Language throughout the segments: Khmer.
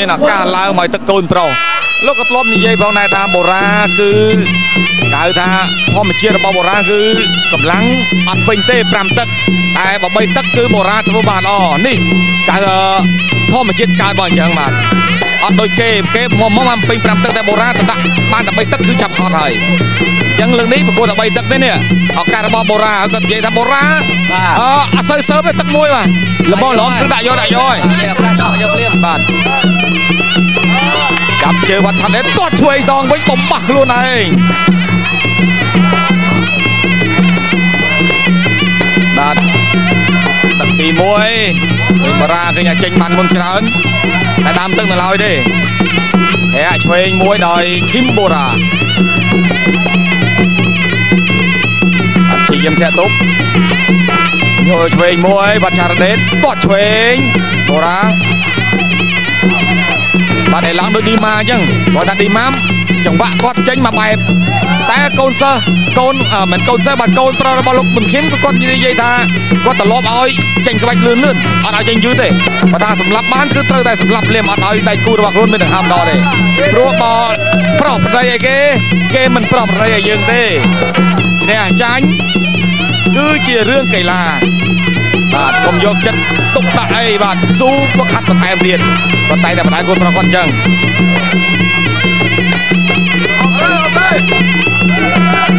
មានឱកាសឡើងមកទឹកកូនប្រុសលោកក៏ធ្លាប់និយាយផងដែរថាបុរាគឺគេហៅថាធម្មជាតិរបស់បុរាគឺកម្លាំងអត់ពេញទេ5ទឹកតែបើ3ទឹកគឺបុរាធ្វើបានល្អនេះគេហៅធម្មជាតិកើតមកអញ្ចឹងបាទ អត់ដូចគេគេមកមកពេញ5ទឹកតែបុរាទៅដាក់បានតែ3ទឹកគឺចាប់ហត់ហើយអញ្ចឹងលើកនេះប្រកួតតែ3ទឹកទេនេះឱកាសរបស់បុរាគាត់និយាយថាបុរាអអត់សូវសើបទេទឹកមួយបាទលបងឡងគឺដាក់យកដាក់យកហើយឱកាសចោះយកភ្លាមបាទចាប់ជើងវត្តឆាន់នេះទាត់ឆ្វេងសងវិញបំបះខ្លួនឯងបាទទឹកទី1វិញបារាឃើញតែចេញបានមុនច្រើន តែដើមទឹកនៅឡើយទេហែឆ្វេងមួយដោយឃីមបូរ៉ាអត់ព្យាយាមធាក់ទប់យកឆ្វេងមួយវត្តឆារដេតទាត់ឆ្វេងបូរ៉ាបាទឯឡើងដូចឌីម៉ាអញ្ចឹងគាត់ថាឌីម៉ា ចង្វាក់គាត់ចេញមកបែបតែកូនសិស្សកូនអឺមិនកូនសិស្សបាទកូនប្រុសរបស់លោកប៊ុនឃឹមក៏គាត់និយាយថាគាត់ត្រឡប់ឲ្យចេញក្បាច់លឿនលឿនអត់ឲ្យចេញយឺតទេបើថាសម្លាប់បានគឺត្រូវតែសម្លាប់ភ្លាមអត់ឲ្យដៃគូរបស់ខ្លួនមានដង្ហើមដល់ទេព្រោះបើប្រោះប្រដីឲ្យគេគេមិនប្រោះប្រដីឲ្យយើងទេនេះចាញ់គឺជារឿងកីឡាបាទកុំយកចិត្តទុកដាក់អីបាទស៊ូមកខាត់បន្ថែមទៀតគាត់តែតែបណ្ដាកូនប្រុសគាត់អញ្ចឹង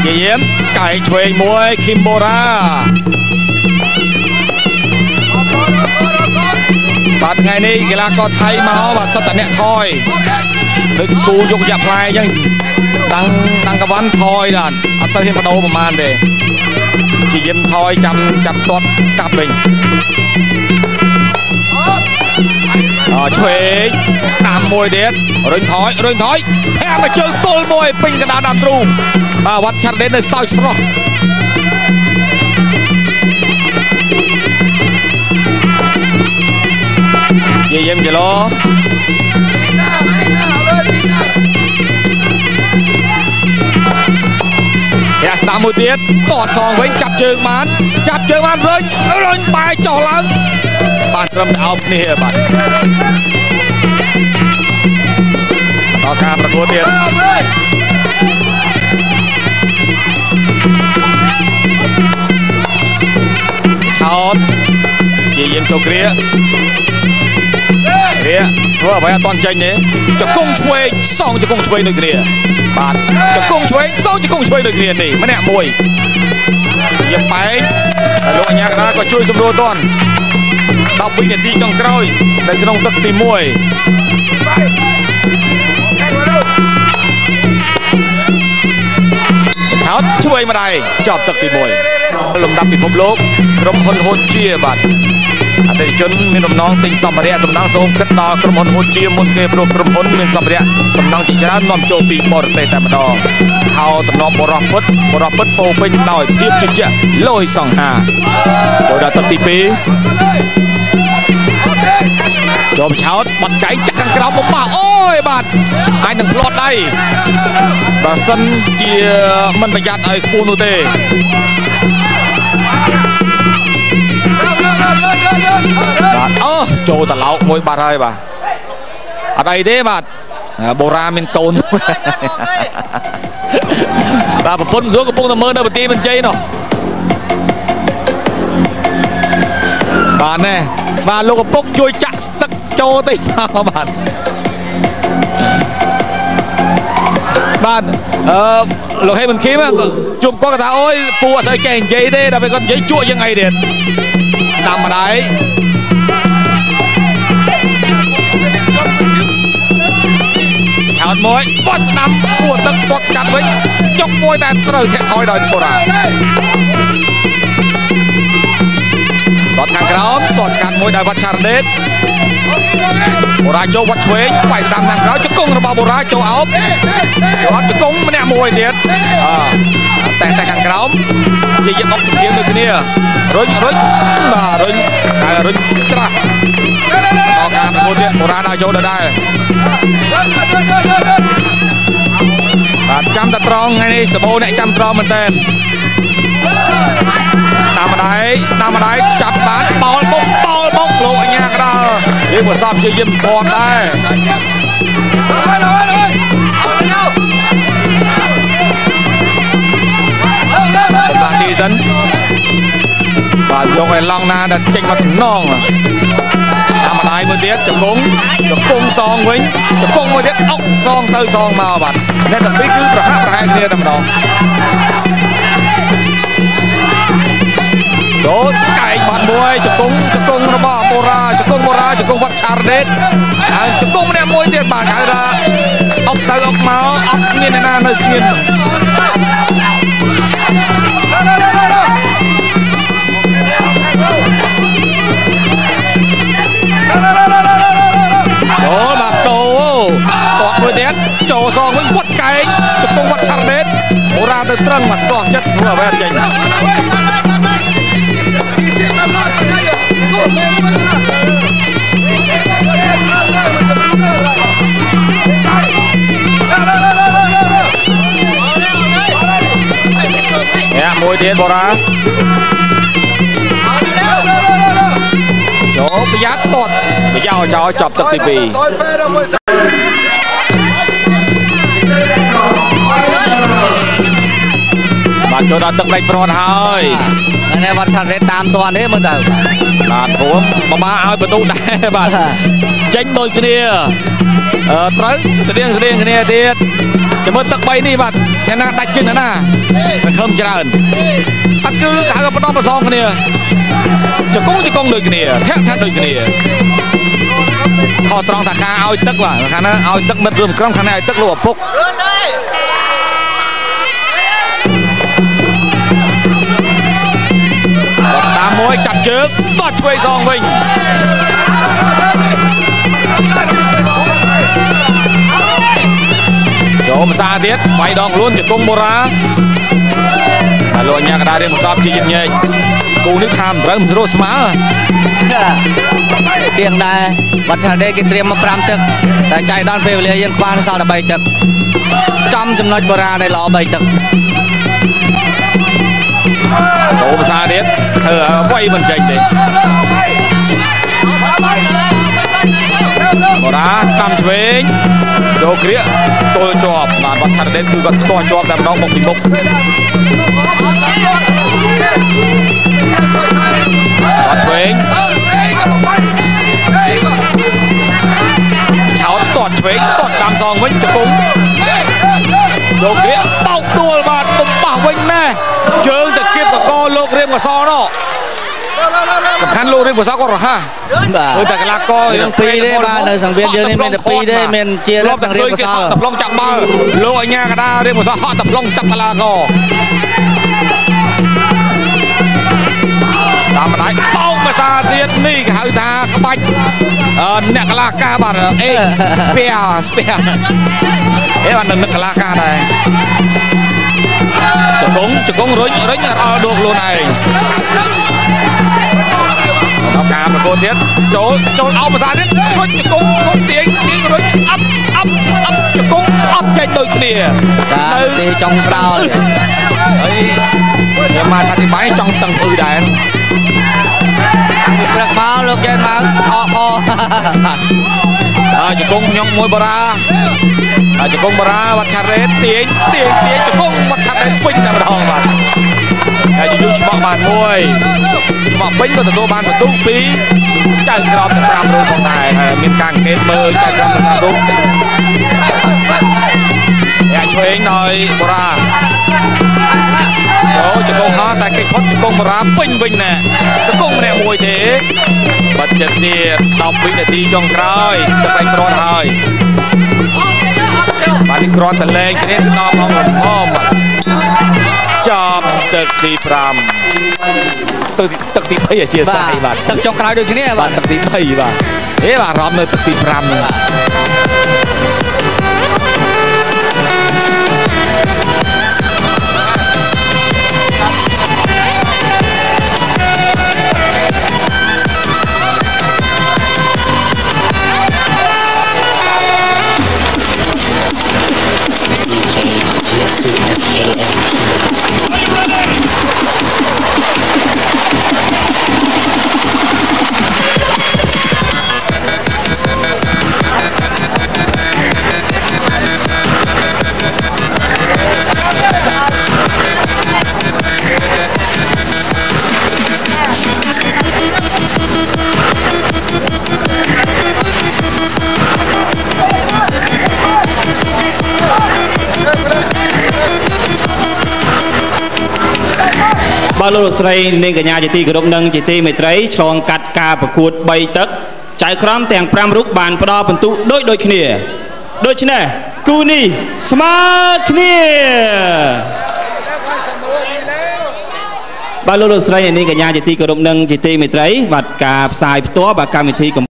យាយាមកែឆ្វេងមួយឃីមបូរ៉ាបាទថ្ងៃនេះកីឡាករថៃមកបាទសុទ្ធតែអ្នកថយដូចគូយកយ៉ាប់ផ្លែអញ្ចឹងដាំងដាំងកវ៉ាន់ថយដល់អត់សូវហ៊ានបដូរប្រហែលទេជាយាមថយចាំចាំទាត់កាប់វិញអ ឆ្វេងស្ដាំមួយទៀតរុញថយរុញថយហាមកជើងទល់មួយពេញកណ្ដាលដាំទ្រូងបាទវត្តឆាត់ដេននៅសោយស្រស់យាយយាមគីឡូយ៉ាស្ដាំមួយទៀតតតសងវិញចាប់ជើងបាន ចាប់ជើងបានរុញរុញបែរចុះឡើង បានត្រឹមតែអោបគ្នាបាទបន្តការប្រកួតទៀតថោតជាយាមចូលគ្រាគ្រាធ្វើអ្វីអត់តន់ចេញទេចង្គង់ឆ្វេងសងចង្គង់ឆ្វេងដូចគ្រាបាទចង្គង់ឆ្វេងសងចង្គង់ឆ្វេងដូចគ្រានេះម្នាក់មួយយាមបែកហើយលោកអញ្ញាកណ្ដាលក៏ជួយសម្រួលតន់ 10វិនាទីចុងក្រោយនៅក្នុងទឹកទី1ថោតជួយម្ដាយចប់ទឹកទី1លំដាប់ពិភពលោកក្រុមហ៊ុនហូជាបាទអតិថិជនមានដំណងទិញសម្ភារៈសំណង់សូមគិតដល់ក្រុមហ៊ុនហូជាមុនគេព្រោះក្រុមហ៊ុនមានសម្ភារៈសំណង់ជាច្រើននាំចូលពីបរទេសតែម្ដងហៅតំណបរោះពុតបរោះពុតពោពេញដោយភាពជឿជាក់លយសង្ហាចូលដល់ទឹកទី2 ចូលឆោតបាត់កែងចាក់ខាងក្រោមបំបោអូយបាទអាចនឹងផ្លត់ដៃបើសិនជាមិនប្រយ័ត្នឲ្យខ្ពស់នោះទេបាទអើចូលតឡោកមួយបាត់ហើយបាទអត់អីទេបាទបូរ៉ាមានកូនបាទប្រពន្ធសួរកំពុងតែមើលនៅប្រទីមិនជ័យនោះបាទណែបាទលោកឪពុកជួយចាក់ ស្ទឹកចូលទៅបាទបាទអឺលោកហេមិនឃីមជួបគាត់គាត់ថាអូយពូអត់ស្អីចេះនិយាយទេដល់ពេលគាត់និយាយជក់យ៉ាងអីទៀតតាមម្ដាយឆោតមួយបាត់ស្ដាំគួរទឹកទាត់ស្កាត់វិញចុកមួយតែត្រូវធាក់ថយដោយបូរ៉ា ទាត់ខាងក្រោមទាត់ស្កាត់មួយដោយវត្តឆារដេតបូរ៉ាចូលវត្តឆ្វេងវាយស្ដាំខាងក្រោយជង្គង់របស់បូរ៉ាចូលអោបគាត់ជង្គង់ម្នាក់មួយទៀតអតែតែខាងក្រោមជាយកអុកជំនាញដូចគ្នារុញរុញបាទរុញតែរុញត្រាស់ដល់ការប្រកួតទៀតបូរ៉ាដល់ចូលដល់ដែរបាទចាំតែត្រង់ថ្ងៃនេះសបោអ្នកចាំត្រង់មែនតើ តាមដាំម្ដាយស្ដាំម្ដាយចាប់បានបោលបុកបោលបុកលោកអញ្ញាកដាលយើងមកសពជាយឹមធាត់ដែរបាទទីសិនបាទយកឲ្យឡង់ណាដែលចេញមកតំណងតាមម្ដាយមួយទៀតចង្គង់ចង្គង់សងវិញចង្គង់មួយទៀតអុកសងទៅសងមកបាទអ្នកទាំងពីរគឺប្រហាក់ប្រហែលគ្នាតែម្ដង មួយចង្គង់ចង្គង់របស់បូរ៉ាចង្គង់បូរ៉ាចង្គង់វត្តឆារដេតហើយចង្គង់ម្នាក់មួយទៀតបាទហៅថាអុកទៅអុកមកអត់មានអ្នកណានៅស្ងៀមចូលមកតោតតមួយទៀតចូលសងវិញវត្តកែងចង្គង់វត្តឆារដេតបូរ៉ាទៅត្រឹងមកទាស់ចិត្តធ្វើអ្វី អត់ចេញនេះមួយទៀតបូរ៉ាចូលប្រយ័ត្នតតប្រយោចោលចប់ទឹកទី2បា ទចូលដល់ទឹកលេខប្រត់ហើយនេះវត្តឆារ៉េតតាមតាន់ទេមើលទៅបាទព្រមបបាឲ្យបន្ទូដែរបាទចេញដូចគ្នាអឺត្រូវស្តៀងស្តៀងគ្នាទៀតចាំមើលទឹក3នេះបាទអ្នកណាដាច់ជិនអ្នកណាសង្ឃឹមច្រើនអត់គឺហៅថាបន្តប្រសងគ្នាចង្គង់ចង្គង់ដូចគ្នាធាក់ធាក់ដូចគ្នាខុសត្រង់ថាការឲ្យទឹកបាទខាងណាឲ្យទឹកមិត្តរួមក្រុមខាងណាឲ្យទឹកលោកឪពុក មមួយចាត់ជើងតោះឆ្វេងសងវិញចូលភាសាទៀតវាយដងខ្លួនជង្គង់បូរ៉ាហើយលោកអញ្ញាកដារៀងមកសពជាយឹមញែកគូនេះខាមត្រូវមិនស្រួលស្មើទៀងដែរវត្តឆារ៉េតគេត្រៀមមក5ទឹកតែចៃដន្យពេលវេលាយើងខ្វះសល់តែ3ទឹកចំចំណុចបូរ៉ាដែលល្អ3ទឹក ចូលភាសាទៀតធ្វើអ្វីមិនចេញទេបូរ៉ាស្ដាំឆ្វេងចូលគ្រាកទល់ជាប់បាទបាត់ថាដេតគឺគាត់ខ្ទាស់ជាប់តែម្ដងមកពីមុខបាត់ឆ្វេងឆោតតតឆ្វេងតតតាមសងវិញជង្គង់លោកគ្រាកបោកដួលបាទបំបះវិញណែជើងទៅគៀបកក លោករៀមកសនោះសំខាន់លោករៀមកសគាត់រហ័សបាទគឺតែកីឡាករមានពីរទេបាទនៅសង្វៀនយើងនេះមានតែពីរទេមានជារឹកនិងរៀបកសលតប្លង់ចាប់បាល់លោកអញ្ញាកដារៀបមកសោះហត់តប្លង់ចាប់កីឡាករតាមម្ដាយបោកភាសាទៀតនេះគេហៅថាក្បាច់អឺអ្នកកីឡាការបាទអេស្ពែស្ពែអេបាទនៅនឹកកីឡាការដែរ ចង្គង់ចង្គង់រុញរុញអត់អល់ដួលខ្លួនឯងដល់ការប្រកួតទៀតចូលចូលអោបភាសាទៀតរុញចង្គង់ចង្គង់ទាញទាញរុញអាប់អាប់អាប់ចង្គង់អត់ចេញដូចគ្នាតាទីចុងក្រោយហើយខ្ញុំមកថាទីបាយចង់តឹងអ៊ឺដែរពីព្រឹកមកលោកចេនមកអកអអើជង្គង់ខ្ញុំមួយបារា ហើយជង្គង់បារាវត្តឆារ៉េតទាញទាញទាញជង្គង់វត្តឆារ៉េតពេញតែម្ដងបាទហើយយូរច្បាស់បានមួយច្បាស់ពេញក៏ទទួលបានបន្ទុកពីចៅក្រមទាំង5រូបផងដែរហើយមានការកេតមើលចៅក្រមទាំង5រូបអ្នកឆ្វេងដោយបារាចូលជង្គង់អត់តែគេផុតជង្គង់បារាពេញវិញណែជង្គង់ម្នាក់មួយទេបាត់ចិត្តទៀត10វិនាទីចុងក្រោយទឹកឯងប្រត់ហើយ បាទនេះគ្រាន់តែលេងគ្នាទៅដល់ផងលំហបាទចាប់ទឹកទី5ទឹកទឹកទី3អធិស្ឋានបាទទឹកចុងក្រោយដូចគ្នាបាបាទទទឹកទី3បាទអេបាទអារម្មណ៍នៅទឹកទី5ហ្នឹងបាទ លោកលោកស្រីនាងកញ្ញាជាទីគោរពនិងជាទីមេត្រីឆ្លងកាត់ការប្រកួត3ទឹកចៅក្រមទាំង5រូបបានផ្ដល់ពិន្ទុដូចដូចគ្នាដូច្នេះគូនេះស្មើគ្នាបាទលោកលោកស្រីនាងកញ្ញាជាទីគោរពនិងជាទីមេត្រីបាទការផ្សាយផ្ទាល់បាទកម្មវិធីកំ